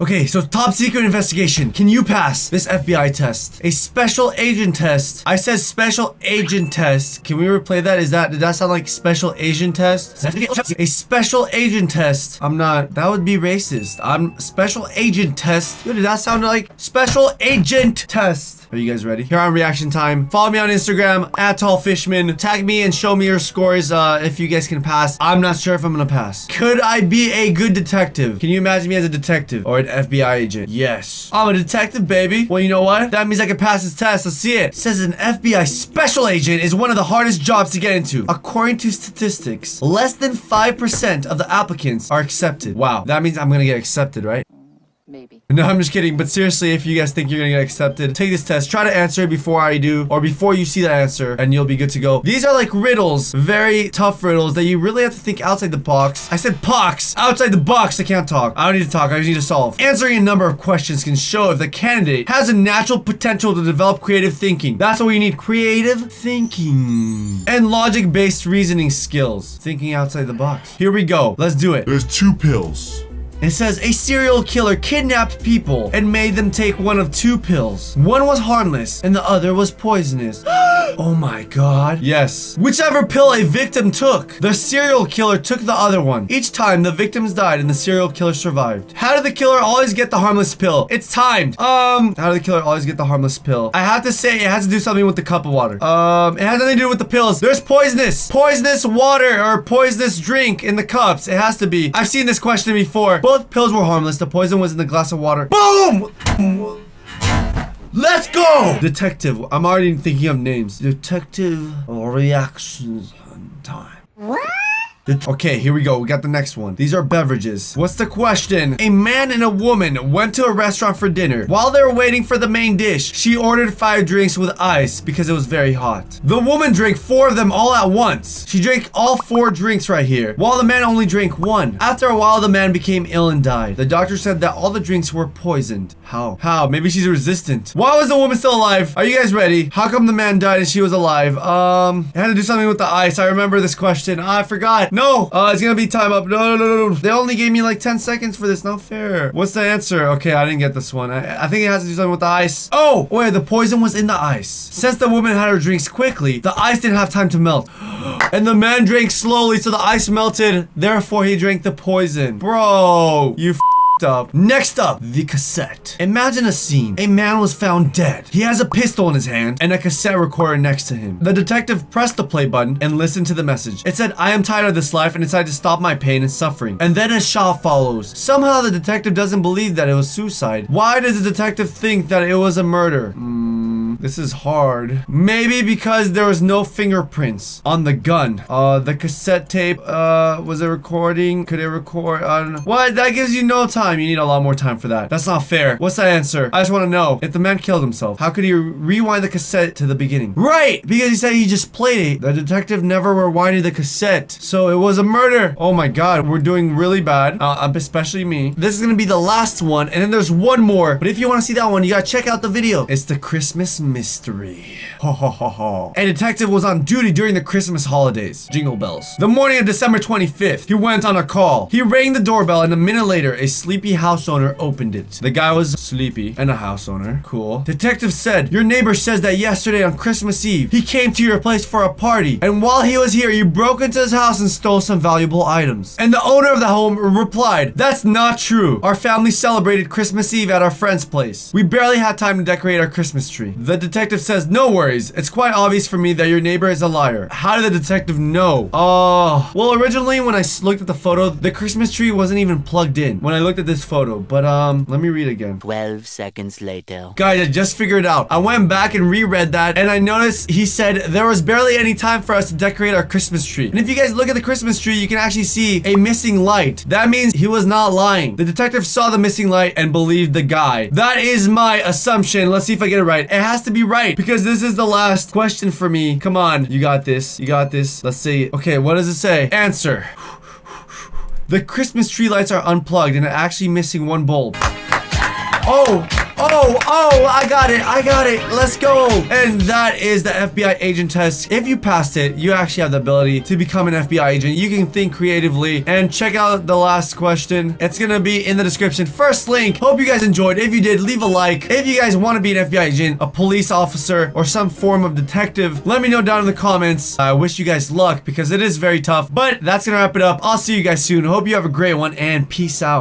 Okay, so top secret investigation. Can you pass this FBI test? A special agent test. I said special agent test. Can we replay that? Is that, did that sound like special agent test? A special agent test. I'm not, that would be racist. I'm special agent test. Yo, did that sound like special agent test? Are you guys ready? Here on reaction time. Follow me on Instagram at Tal Fishman. Tag me and show me your scores uh, if you guys can pass. I'm not sure if I'm gonna pass. Could I be a good detective? Can you imagine me as a detective or an FBI agent? Yes. I'm a detective, baby. Well, you know what? That means I can pass this test. Let's see it. It says an FBI special agent is one of the hardest jobs to get into. According to statistics, less than 5% of the applicants are accepted. Wow. That means I'm gonna get accepted, right? Maybe. No, I'm just kidding. But seriously, if you guys think you're gonna get accepted, take this test. Try to answer it before I do, or before you see the answer, and you'll be good to go. These are like riddles, very tough riddles that you really have to think outside the box. I said box, outside the box. I can't talk. I don't need to talk. I just need to solve. Answering a number of questions can show if the candidate has a natural potential to develop creative thinking. That's what you need. Creative thinking and logic-based reasoning skills. Thinking outside the box. Here we go. Let's do it. There's two pills. It says a serial killer kidnapped people and made them take one of two pills. One was harmless and the other was poisonous. oh my god. Yes. Whichever pill a victim took, the serial killer took the other one. Each time the victims died and the serial killer survived. How did the killer always get the harmless pill? It's timed. Um, how did the killer always get the harmless pill? I have to say it has to do something with the cup of water. Um, it has nothing to do with the pills. There's poisonous, poisonous water or poisonous drink in the cups. It has to be. I've seen this question before. Both pills were harmless. The poison was in the glass of water. Boom! Let's go! Detective. I'm already thinking of names. Detective reactions time. What? Okay, here we go. We got the next one. These are beverages. What's the question? A man and a woman went to a restaurant for dinner. While they were waiting for the main dish, she ordered five drinks with ice because it was very hot. The woman drank four of them all at once. She drank all four drinks right here, while the man only drank one. After a while, the man became ill and died. The doctor said that all the drinks were poisoned. How? How? Maybe she's resistant. Why was the woman still alive? Are you guys ready? How come the man died and she was alive? Um, it had to do something with the ice. I remember this question. I forgot. No! Uh, it's gonna be time up. No, no, no, no. They only gave me like 10 seconds for this. Not fair. What's the answer? Okay, I didn't get this one. I, I think it has to do something with the ice. Oh, wait, the poison was in the ice. Since the woman had her drinks quickly, the ice didn't have time to melt. and the man drank slowly, so the ice melted. Therefore, he drank the poison. Bro, you up. Next up, the cassette. Imagine a scene. A man was found dead. He has a pistol in his hand and a cassette recorder next to him. The detective pressed the play button and listened to the message. It said, I am tired of this life and decided to stop my pain and suffering. And then a shot follows. Somehow the detective doesn't believe that it was suicide. Why does the detective think that it was a murder? Hmm, this is hard. Maybe because there was no fingerprints on the gun. Uh, the cassette tape, uh, was it recording? Could it record? I don't know. What? That gives you no time. You need a lot more time for that. That's not fair. What's that answer? I just want to know. If the man killed himself, how could he rewind the cassette to the beginning? Right! Because he said he just played it. The detective never rewinded the cassette. So it was a murder. Oh my god. We're doing really bad. Uh, especially me. This is gonna be the last one. And then there's one more. But if you want to see that one, you gotta check out the video. It's the Christmas mystery. Ho ho ho ho. A detective was on duty during the Christmas holidays. Jingle bells. The morning of December 25th, he went on a call. He rang the doorbell and a minute later, a sleepy house owner opened it. The guy was sleepy and a house owner. Cool. Detective said, your neighbor says that yesterday on Christmas Eve, he came to your place for a party. And while he was here, you broke into his house and stole some valuable items. And the owner of the home replied, that's not true. Our family celebrated Christmas Eve at our friend's place. We barely had time to decorate our Christmas tree. The detective says, no worries. It's quite obvious for me that your neighbor is a liar. How did the detective know? Oh, well, originally when I looked at the photo, the Christmas tree wasn't even plugged in when I looked at this photo. But um, let me read again. 12 seconds later. Guys, I just figured it out. I went back and reread that and I noticed he said there was barely any time for us to decorate our Christmas tree. And if you guys look at the Christmas tree, you can actually see a missing light. That means he was not lying. The detective saw the missing light and believed the guy. That is my assumption. Let's see if I get it right. It has to be right because this is the last question for me. Come on. You got this. You got this. Let's see. Okay, what does it say? Answer. The Christmas tree lights are unplugged and actually missing one bulb. Oh, Oh, oh, I got it. I got it. Let's go. And that is the FBI agent test. If you passed it, you actually have the ability to become an FBI agent. You can think creatively and check out the last question. It's going to be in the description. First link. Hope you guys enjoyed. If you did, leave a like. If you guys want to be an FBI agent, a police officer, or some form of detective, let me know down in the comments. I wish you guys luck because it is very tough. But that's going to wrap it up. I'll see you guys soon. Hope you have a great one and peace out.